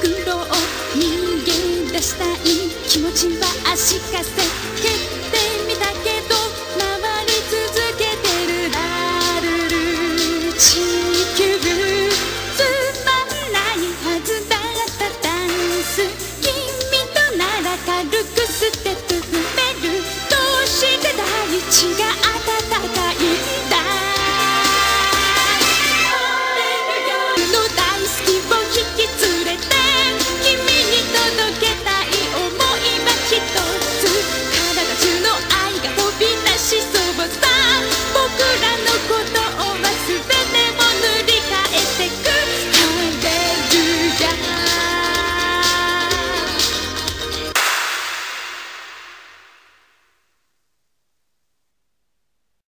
苦労逃げ出したい気持ちは足かせ蹴ってみたけど回り続けてるラルル地球つまんないはずだったダンス君となら軽くステップ踏める。どうしてだいがう